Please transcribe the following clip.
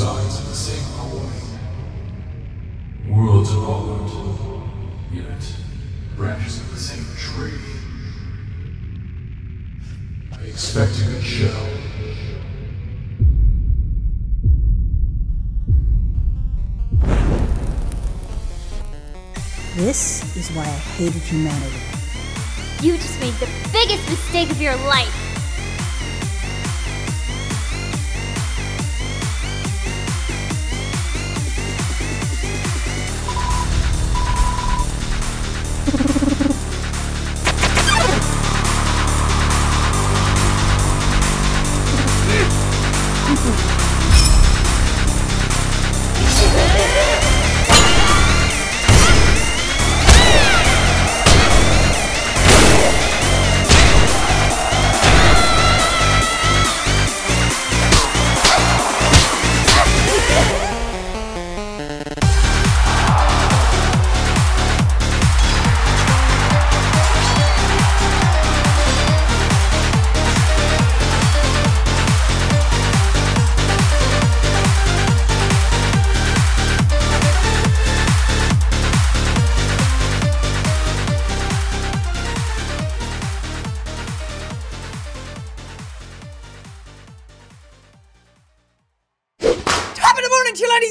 sides of the same coin. Worlds apart, yet branches of the same tree. I expect a good show. This is why I hated humanity. You just made the biggest mistake of your life. Top of the